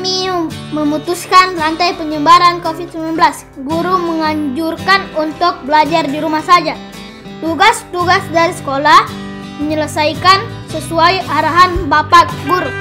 Kami memutuskan rantai penyebaran COVID-19, guru menganjurkan untuk belajar di rumah saja. Tugas-tugas dari sekolah menyelesaikan sesuai arahan Bapak Guru.